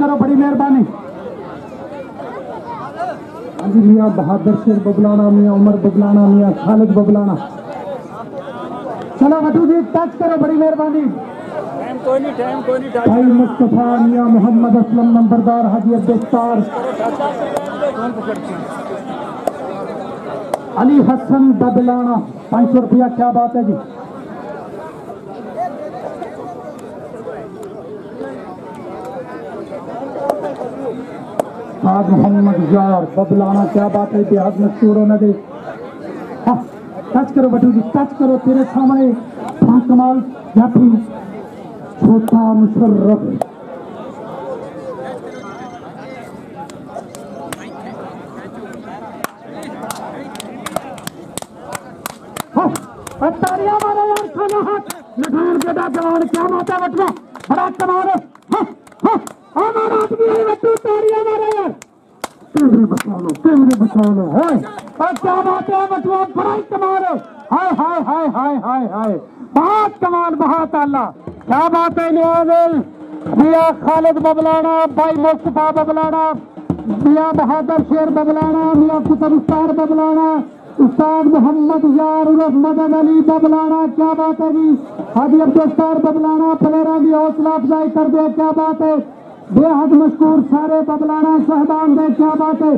करो बड़ी मेहरबानी। जी मियाँ बहादुर शेर बबलाना मियाँ, उमर बबलाना मियाँ, खालिद बबलाना। चलो वटू जी, टच करो बड़ी मेहरबानी। भाई मुस्तफ़ा मियाँ मोहम्मद असलम, नंबरदार हाजी अब्दुस्तार। अली हसन बबलाना पाँच सौ रुपया, क्या बात है जी। साद मोहम्मद यार बबलाना क्या बात है इतिहास में चूड़ो न दे हाँ, टच करो बटू जी टच करो तेरे सामने। हाँ कमाल जाफी छोटा मुशर्रफ। हाँ, और यार खाना हाथ। लठान बेटा जवान क्या है बटवा बड़ा कमाल है। हमारा आदमी है बट्टू तालियाँ मारो यार। कैमरे बचा लो कैमरे बचा हाय और क्या बात है बटवा बड़ा कमाल। है हाय हाय हाय हाय हाय हाय। बहुत कमाल, बहुत आला क्या बात है, नियाजिल? मियाँ खालिद बबलाना, भाई मुस्तफ़ा बबलाना, मियाँ बहादुर शेर बबलाना, मियाँ कुतुबस्तार बबलाना, उस्ताद मोहम्मद यार उर्फ़ मदन अली बबलाना, क्या बात है जी? हाजी अब्दुस्तार बबलाना प्लेयरा की हौसला अफजाई कर दे, क्या बात है? बेहद मशहूर सारे बदलाना साहबान दे क्या बात है?